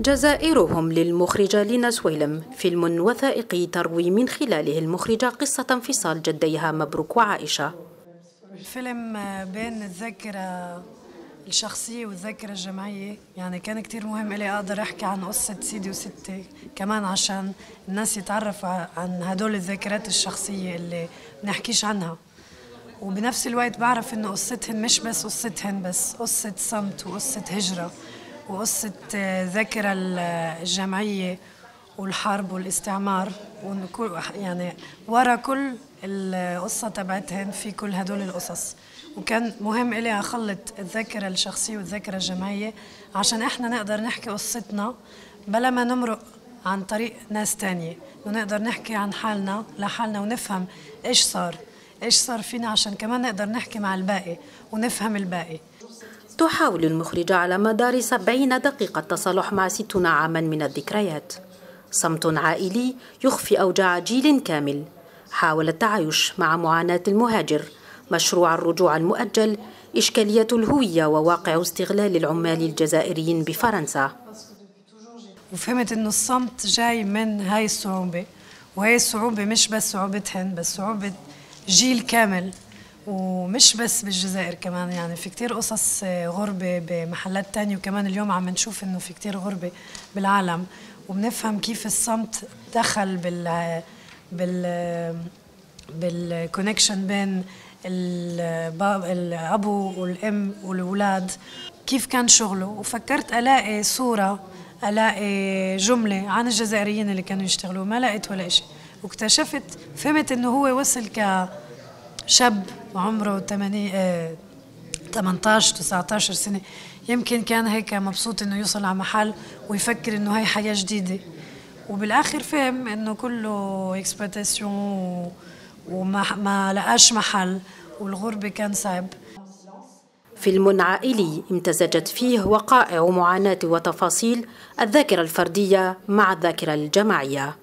جزائرهم للمخرجة لينا سويلم فيلم وثائقي تروي من خلاله المخرجة قصة انفصال جديها مبروك وعائشة. الفيلم بين الذاكرة الشخصية والذاكرة الجماعية يعني كان كتير مهم إلي أقدر أحكي عن قصة سيدي وستي كمان عشان الناس يتعرفوا عن هدول الذاكرات الشخصية اللي بنحكيش عنها. وبنفس الوقت بعرف إنه قصتهن مش بس قصتهن بس قصة صمت وقصة هجرة. وقصة ذاكرة الجمعية والحرب والاستعمار يعني ورا كل القصة تبعتهن في كل هدول القصص. وكان مهم إلي أخلط الذاكرة الشخصية والذاكرة الجماعية عشان إحنا نقدر نحكي قصتنا بلا ما نمرق عن طريق ناس تانية. ونقدر نحكي عن حالنا لحالنا ونفهم إيش صار. إيش صار فينا عشان كمان نقدر نحكي مع الباقي ونفهم الباقي. تحاول المخرجة على مدار سبعين دقيقة التصالح مع ستون عاما من الذكريات. صمت عائلي يخفي أوجاع جيل كامل. حاول التعايش مع معاناة المهاجر. مشروع الرجوع المؤجل إشكالية الهوية وواقع استغلال العمال الجزائريين بفرنسا. وفهمت إنه الصمت جاي من هاي الصعوبة وهي الصعوبة مش بس صعوبتهن بس صعوبة جيل كامل. ومش بس بالجزائر كمان يعني في كتير قصص غربة بمحلات تانية. وكمان اليوم عم نشوف إنه في كتير غربة بالعالم وبنفهم كيف الصمت دخل بال بال بالكونكشن بين الأبو والأم والأولاد. كيف كان شغله؟ وفكرت ألاقي صورة ألاقي جملة عن الجزائريين اللي كانوا يشتغلوا ما لقيت ولا شيء واكتشفت فهمت إنه هو وصل كشاب عمره 80 18 19 سنة يمكن كان هيك مبسوط إنه يوصل على محل ويفكر إنه هي حياة جديدة. وبالآخر فهم إنه كله اكسبلوتاسيون وما ما لقاش محل والغربة كان صعب. فيلم عائلي امتزجت فيه وقائع معاناة وتفاصيل الذاكرة الفردية مع الذاكرة الجماعية.